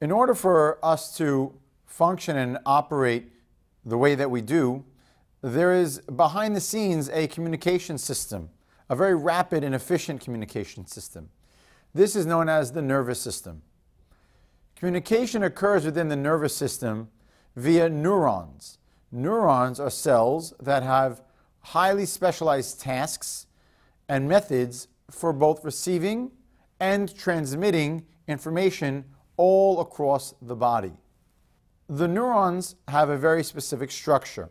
In order for us to function and operate the way that we do, there is behind the scenes a communication system, a very rapid and efficient communication system. This is known as the nervous system. Communication occurs within the nervous system via neurons. Neurons are cells that have highly specialized tasks and methods for both receiving and transmitting information all across the body. The neurons have a very specific structure.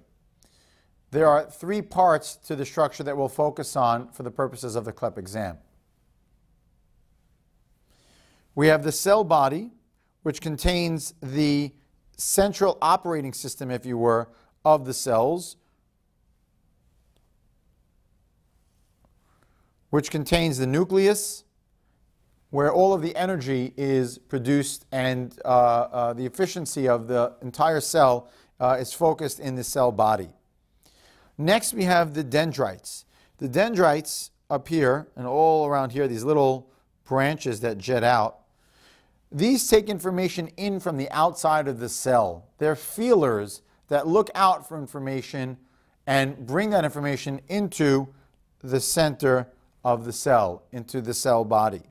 There are three parts to the structure that we'll focus on for the purposes of the CLEP exam. We have the cell body, which contains the central operating system, if you were, of the cells, which contains the nucleus, where all of the energy is produced and uh, uh, the efficiency of the entire cell uh, is focused in the cell body. Next, we have the dendrites. The dendrites up here and all around here, these little branches that jet out, these take information in from the outside of the cell. They're feelers that look out for information and bring that information into the center of the cell, into the cell body.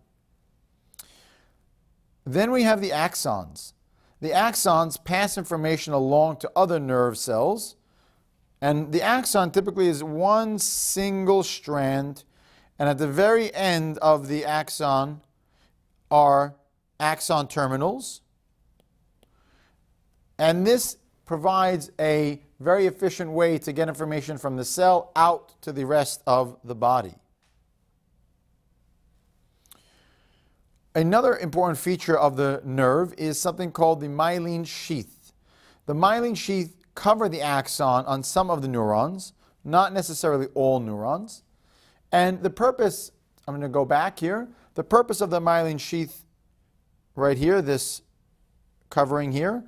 Then we have the axons. The axons pass information along to other nerve cells, and the axon typically is one single strand, and at the very end of the axon are axon terminals. And this provides a very efficient way to get information from the cell out to the rest of the body. Another important feature of the nerve is something called the myelin sheath. The myelin sheath cover the axon on some of the neurons, not necessarily all neurons. And the purpose, I'm going to go back here, the purpose of the myelin sheath right here, this covering here,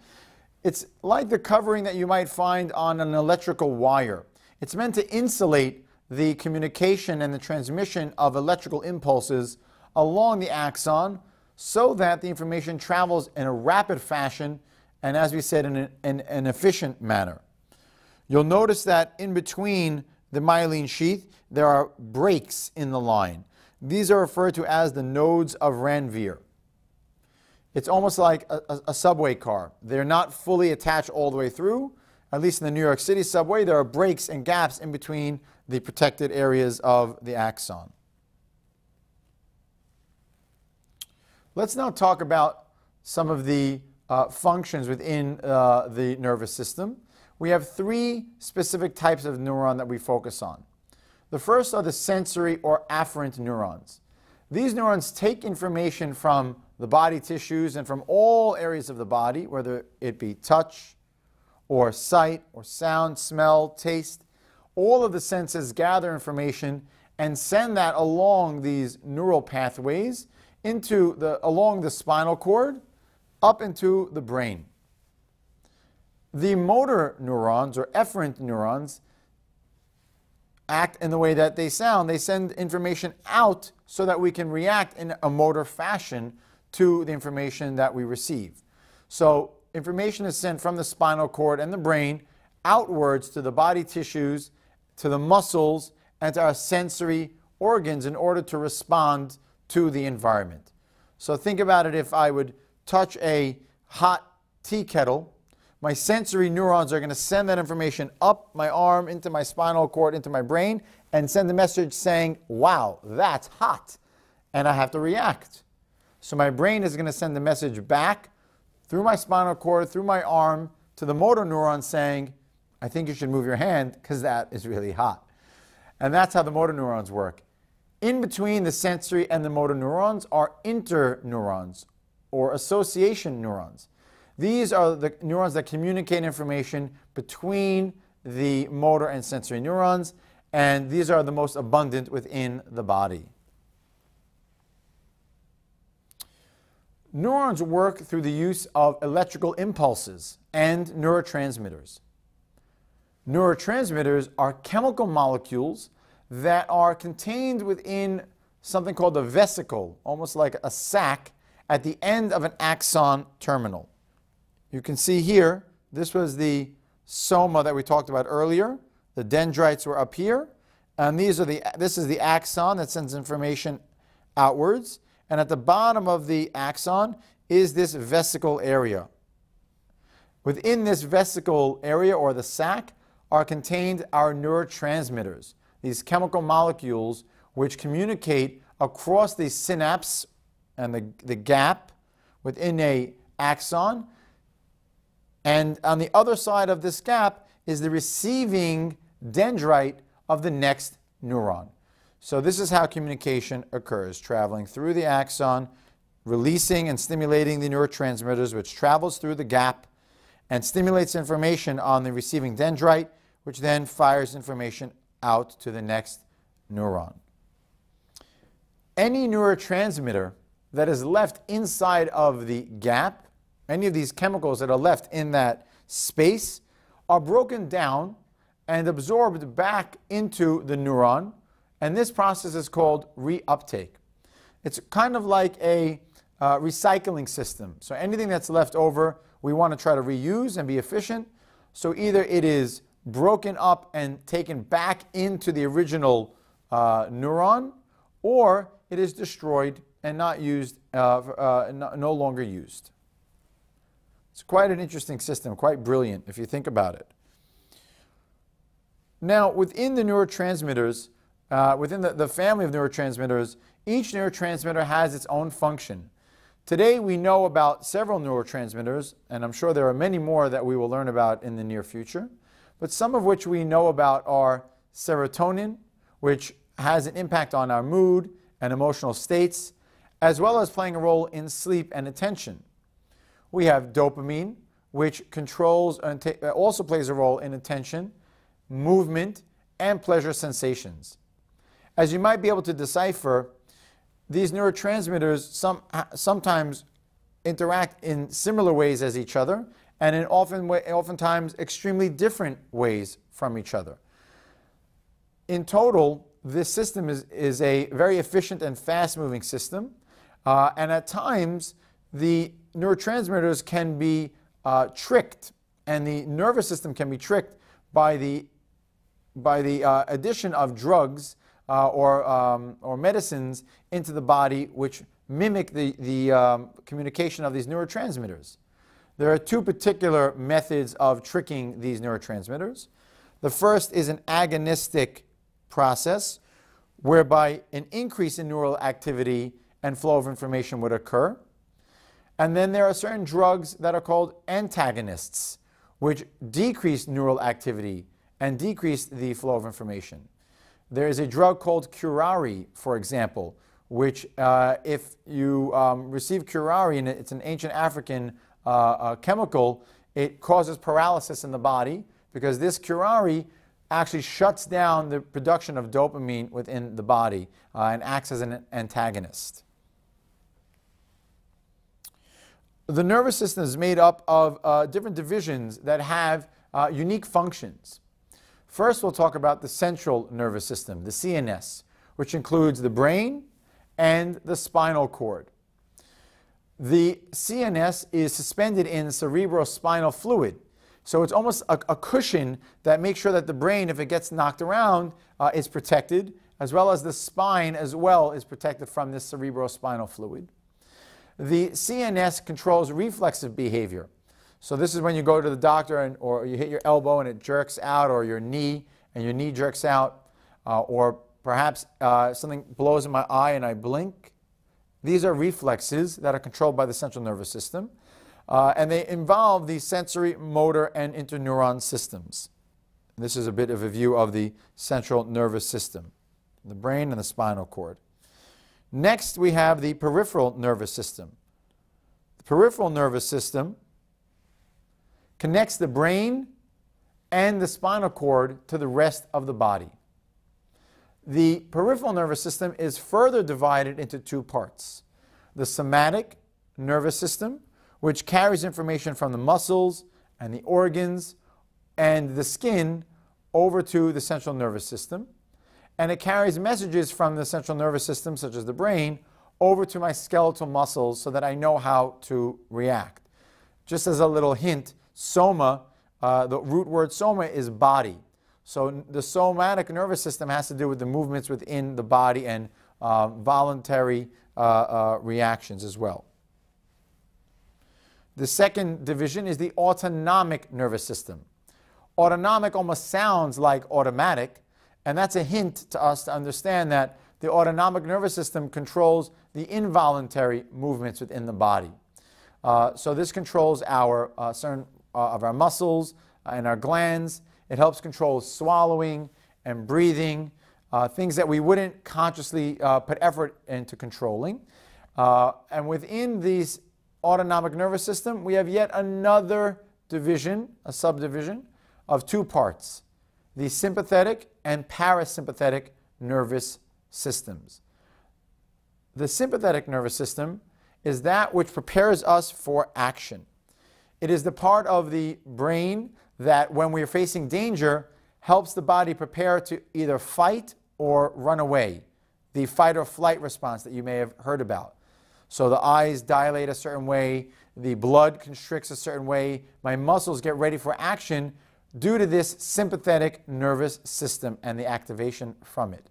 it's like the covering that you might find on an electrical wire. It's meant to insulate the communication and the transmission of electrical impulses along the axon so that the information travels in a rapid fashion and, as we said, in, a, in an efficient manner. You'll notice that in between the myelin sheath, there are breaks in the line. These are referred to as the nodes of Ranvier. It's almost like a, a, a, subway car. They're not fully attached all the way through. At least in the New York City subway, there are breaks and gaps in between the protected areas of the axon. Let's now talk about some of the uh, functions within uh, the nervous system. We have three specific types of neuron that we focus on. The first are the sensory or afferent neurons. These neurons take information from the body tissues and from all areas of the body, whether it be touch or sight or sound, smell, taste. All of the senses gather information and send that along these neural pathways into the, along the spinal cord up into the brain. The motor neurons or efferent neurons act in the way that they sound. They send information out so that we can react in a motor fashion to the information that we receive. So information is sent from the spinal cord and the brain outwards to the body tissues, to the muscles, and to our sensory organs in order to respond to the environment. So think about it if I would touch a hot tea kettle, my sensory neurons are going to send that information up my arm, into my spinal cord, into my brain, and send the message saying, wow, that's hot. And I have to react. So my brain is going to send the message back through my spinal cord, through my arm, to the motor neuron saying, I think you should move your hand because that is really hot. And that's how the motor neurons work. In between the sensory and the motor neurons are interneurons or association neurons. These are the neurons that communicate information between the motor and sensory neurons, and these are the most abundant within the body. Neurons work through the use of electrical impulses and neurotransmitters. Neurotransmitters are chemical molecules that are contained within something called a vesicle, almost like a sac, at the end of an axon terminal. You can see here, this was the soma that we talked about earlier. The dendrites were up here, and these are the, this is the axon that sends information outwards. And at the bottom of the axon is this vesicle area. Within this vesicle area or the sac are contained our neurotransmitters, these chemical molecules which communicate across the synapse and the, the gap within a axon. And on the other side of this gap is the receiving dendrite of the next neuron. So this is how communication occurs, traveling through the axon, releasing and stimulating the neurotransmitters, which travels through the gap and stimulates information on the receiving dendrite, which then fires information out to the next neuron. Any neurotransmitter that is left inside of the gap, any of these chemicals that are left in that space, are broken down and absorbed back into the neuron, and this process is called reuptake. It's kind of like a uh, recycling system. So anything that's left over we want to try to reuse and be efficient. So either it is broken up and taken back into the original uh, neuron, or it is destroyed and not used, uh, uh, no, longer used. It's quite an interesting system, quite brilliant if you think about it. Now, within the neurotransmitters, uh, within the, the family of neurotransmitters, each neurotransmitter has its own function. Today we know about several neurotransmitters, and I'm sure there are many more that we will learn about in the near future, but some of which we know about are serotonin, which has an impact on our mood and emotional states, as well as playing a role in sleep and attention. We have dopamine, which controls and uh, also plays a role in attention, movement, and pleasure sensations. As you might be able to decipher, these neurotransmitters some, sometimes interact in similar ways as each other and in often, oftentimes extremely different ways from each other. In total, this system is, is a very efficient and fast moving system. Uh, and at times, the neurotransmitters can be uh, tricked, and the nervous system can be tricked by the, by the uh, addition of drugs uh, or, um, or medicines into the body which mimic the, the um, communication of these neurotransmitters. There are two particular methods of tricking these neurotransmitters. The first is an agonistic process whereby an increase in neural activity and flow of information would occur. And then there are certain drugs that are called antagonists, which decrease neural activity and decrease the flow of information. There is a drug called curare, for example, which uh, if you um, receive curare, and it's an ancient African uh, uh, chemical, it causes paralysis in the body because this curare actually shuts down the production of dopamine within the body uh, and acts as an antagonist. The nervous system is made up of uh, different divisions that have uh, unique functions. First, we'll talk about the central nervous system, the CNS, which includes the brain and the spinal cord. The CNS is suspended in cerebrospinal fluid. So it's almost a, a, cushion that makes sure that the brain, if it gets knocked around, uh, is protected, as well as the spine as well is protected from this cerebrospinal fluid. The CNS controls reflexive behavior. So this is when you go to the doctor and, or you hit your elbow and it jerks out, or your knee and your knee jerks out, uh, or perhaps uh, something blows in my eye and I blink. These are reflexes that are controlled by the central nervous system, uh, and they involve the sensory, motor, and interneuron systems. This is a bit of a view of the central nervous system, the brain and the spinal cord. Next, we have the peripheral nervous system. The peripheral nervous system connects the brain and the spinal cord to the rest of the body. The peripheral nervous system is further divided into two parts. The somatic nervous system, which carries information from the muscles and the organs and the skin over to the central nervous system. And it carries messages from the central nervous system, such as the brain, over to my skeletal muscles so that I know how to react. Just as a little hint, soma, uh, the root word soma is body. So the somatic nervous system has to do with the movements within the body and uh, voluntary uh, uh, reactions as well. The second division is the autonomic nervous system. Autonomic almost sounds like automatic, and that's a hint to us to understand that the autonomic nervous system controls the involuntary movements within the body. Uh, so this controls our uh, certain uh, of our muscles and our glands. It helps control swallowing and breathing, uh, things that we wouldn't consciously uh, put effort into controlling. Uh, and within these autonomic nervous system, we have yet another division, a subdivision of two parts the sympathetic and parasympathetic nervous systems. The sympathetic nervous system is that which prepares us for action. It is the part of the brain that, when we are facing danger, helps the body prepare to either fight or run away. The fight or flight response that you may have heard about. So the eyes dilate a certain way, the blood constricts a certain way, my muscles get ready for action due to this sympathetic nervous system and the activation from it.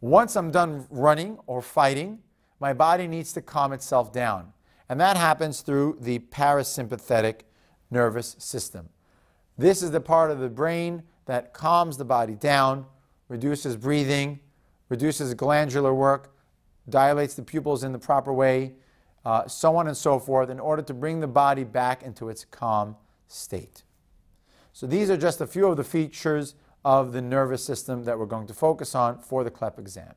Once I'm done running or fighting, my body needs to calm itself down. And that happens through the parasympathetic nervous system. This is the part of the brain that calms the body down, reduces breathing, reduces glandular work, dilates the pupils in the proper way, uh, so on and so forth, in order to bring the body back into its calm state. So these are just a few of the features of the nervous system that we're going to focus on for the CLEP exam.